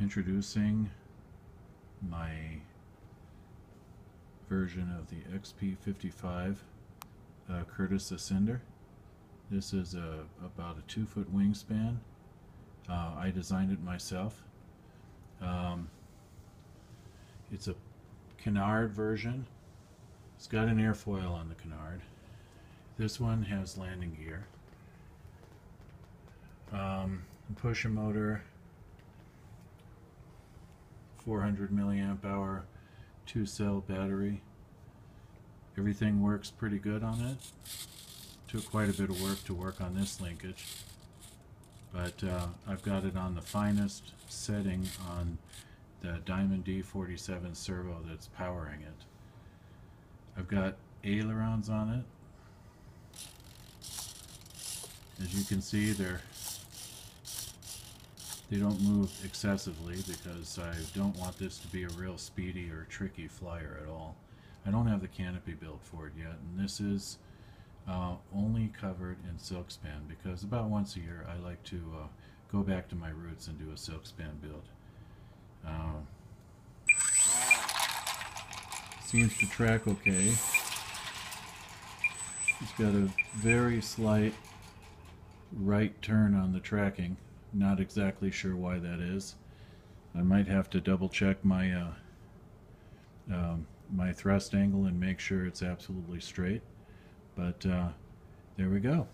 Introducing my version of the XP55 uh, Curtiss Ascender. This is a, about a two foot wingspan. Uh, I designed it myself. Um, it's a canard version. It's got an airfoil on the canard. This one has landing gear. Um, pusher motor, 400 milliamp hour, two cell battery. Everything works pretty good on it. Took quite a bit of work to work on this linkage, but uh, I've got it on the finest setting on the Dymond D47 servo that's powering it. I've got ailerons on it. As you can see, they're they don't move excessively because I don't want this to be a real speedy or tricky flyer at all. I don't have the canopy built for it yet, and this is uh, only covered in silk span because about once a year I like to uh, go back to my roots and do a silk span build. Uh, seems to track okay. It's got a very slight right turn on the tracking. Not exactly sure why that is. I might have to double check my uh, um, my thrust angle and make sure it's absolutely straight. But uh, there we go.